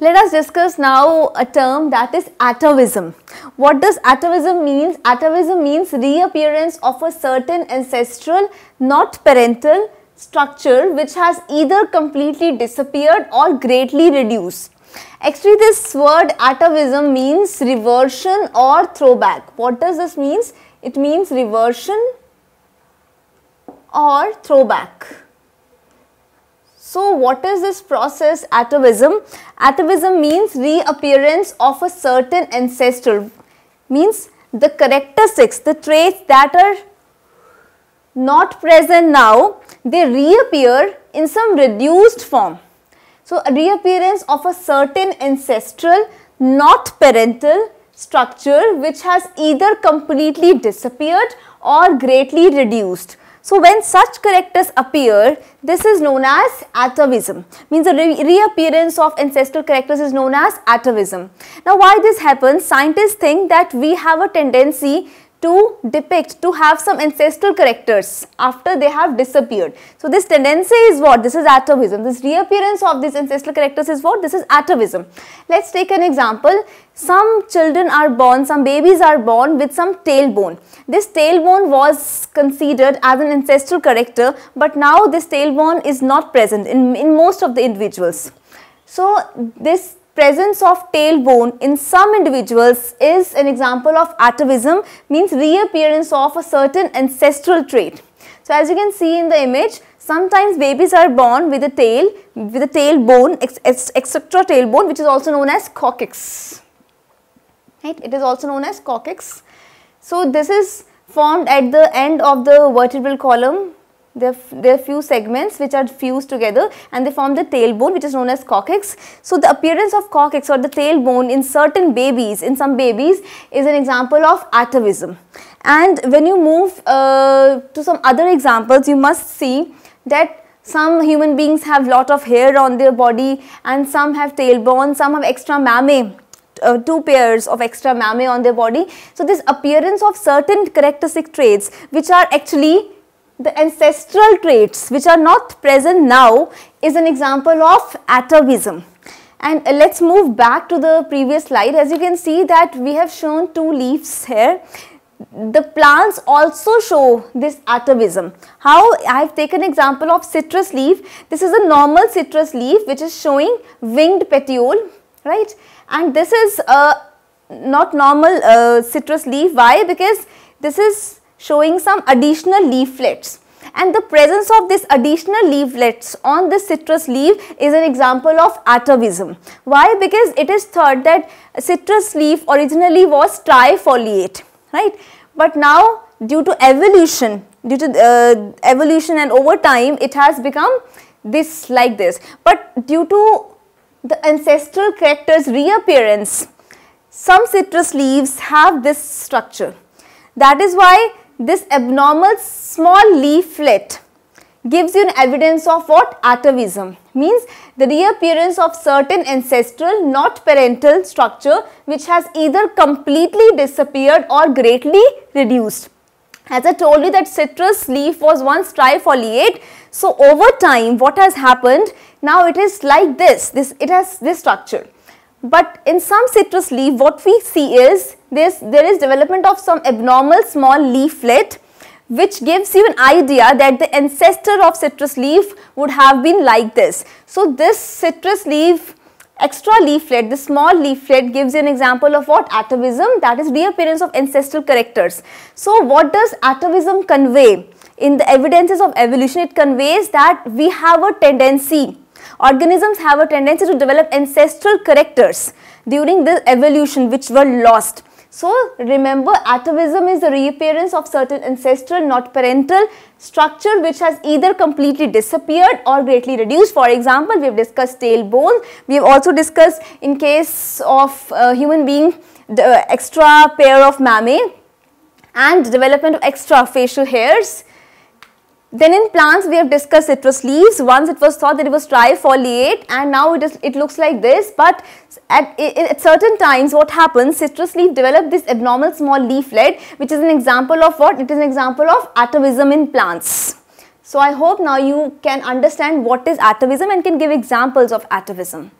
Let us discuss now a term that is atavism. What does atavism means? Atavism means reappearance of a certain ancestral, not parental structure which has either completely disappeared or greatly reduced. Actually this word atavism means reversion or throwback. What does this means? It means reversion or throwback. So what is this process atavism? Atavism means reappearance of a certain ancestral means the characteristics, the traits that are not present now, they reappear in some reduced form. So a reappearance of a certain ancestral, not parental structure which has either completely disappeared or greatly reduced. So when such characters appear, this is known as atavism. Means the re reappearance of ancestral characters is known as atavism. Now why this happens? Scientists think that we have a tendency to depict, to have some ancestral characters after they have disappeared. So this tendency is what? This is atavism. This reappearance of these ancestral characters is what? This is atavism. Let's take an example. Some children are born, some babies are born with some tailbone. This tailbone was considered as an ancestral character but now this tailbone is not present in, in most of the individuals. So this presence of tailbone in some individuals is an example of atavism means reappearance of a certain ancestral trait. So as you can see in the image, sometimes babies are born with a tail, with a tailbone, etc. tailbone which is also known as coccyx. Right? It is also known as coccyx. So this is formed at the end of the vertebral column there, there are few segments which are fused together and they form the tailbone which is known as coccyx. So the appearance of coccyx or the tailbone in certain babies, in some babies is an example of atavism. And when you move uh, to some other examples, you must see that some human beings have lot of hair on their body and some have tailbone, some have extra mammae uh, two pairs of extra mammae on their body. So this appearance of certain characteristic traits which are actually the ancestral traits which are not present now is an example of atavism. And let's move back to the previous slide. As you can see that we have shown two leaves here. The plants also show this atavism. How I have taken example of citrus leaf. This is a normal citrus leaf which is showing winged petiole, right? And this is a not normal uh, citrus leaf. Why? Because this is showing some additional leaflets and the presence of this additional leaflets on the citrus leaf is an example of atavism. Why? Because it is thought that citrus leaf originally was trifoliate, right? But now due to evolution, due to uh, evolution and over time it has become this like this. But due to the ancestral characters reappearance, some citrus leaves have this structure. That is why this abnormal small leaflet gives you an evidence of what atavism means the reappearance of certain ancestral not parental structure which has either completely disappeared or greatly reduced. As I told you that citrus leaf was once trifoliate. So, over time what has happened now it is like this, this it has this structure. But in some citrus leaf what we see is this there is development of some abnormal small leaflet which gives you an idea that the ancestor of citrus leaf would have been like this. So this citrus leaf extra leaflet, the small leaflet gives you an example of what atavism that is reappearance of ancestral characters. So what does atavism convey? In the evidences of evolution it conveys that we have a tendency Organisms have a tendency to develop ancestral characters during the evolution which were lost. So remember atavism is the reappearance of certain ancestral not parental structure which has either completely disappeared or greatly reduced. For example, we have discussed tailbone. We have also discussed in case of uh, human being the extra pair of mammae and development of extra facial hairs then in plants we have discussed citrus leaves. Once it was thought that it was trifoliate and now it is it looks like this but at, at certain times what happens citrus leaf develop this abnormal small leaflet which is an example of what? It is an example of atavism in plants. So I hope now you can understand what is atavism and can give examples of atavism.